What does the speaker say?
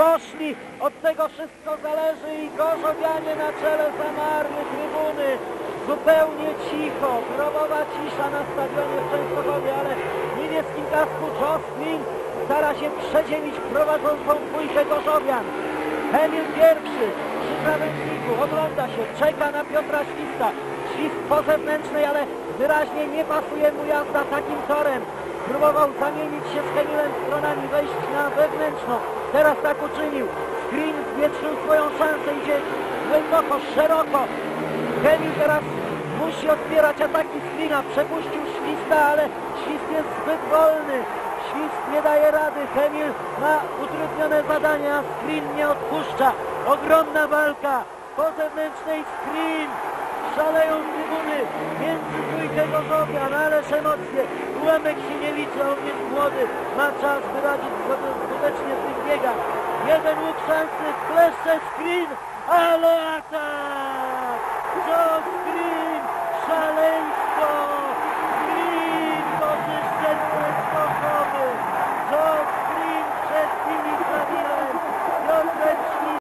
poszli. Od tego wszystko zależy i Gorzowianie na czele zamarły trybuny. Zupełnie cicho, grobowa cisza na stadionie w Częstochowie, ale w niebieskim kasku Jocelyn stara się przedzielić prowadzącą dwójkę Gorzowian. Emil pierwszy przy krawężniku, ogląda się, czeka na Piotra Śwista. Świst po zewnętrznej, ale wyraźnie nie pasuje mu jazda takim torem. Próbował zamienić się z Emilem stronami, wejść na wewnętrzną. Teraz tak uczynił. Screen zwietrzył swoją szansę, idzie głęboko, szeroko. Emil teraz musi odbierać ataki Screena. Przepuścił Śwista, ale Świst jest zbyt wolny. Świst nie daje rady. Hemil ma utrudnione zadania, Screen nie odpuszcza. Ogromna walka po zewnętrznej Screen. Szaleją trybuny między dwójkę Gorzowian, ależ emocje. Ułamek on jest młody. Ma czas wyrazić skutecznie w tych biegach. Jeden łuk szansy, kleszcze Screen, ale atak!